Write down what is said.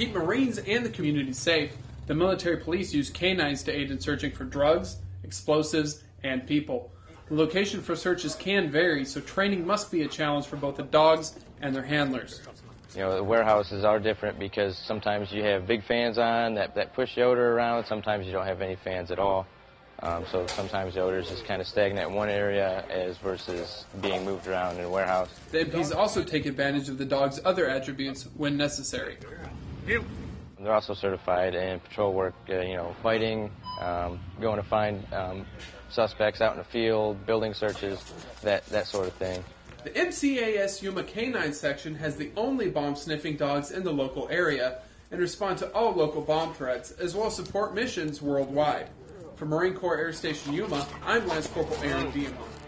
keep Marines and the community safe, the military police use canines to aid in searching for drugs, explosives, and people. The location for searches can vary, so training must be a challenge for both the dogs and their handlers. You know, the warehouses are different because sometimes you have big fans on that, that push the odor around. Sometimes you don't have any fans at all. Um, so sometimes the odor is just kind of stagnant in one area as versus being moved around in a warehouse. The MPs also take advantage of the dog's other attributes when necessary. They're also certified in patrol work, uh, you know, fighting, um, going to find um, suspects out in the field, building searches, that, that sort of thing. The MCAS Yuma Canine Section has the only bomb sniffing dogs in the local area and respond to all local bomb threats, as well as support missions worldwide. From Marine Corps Air Station Yuma, I'm Lance Corporal Aaron Diamant.